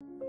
you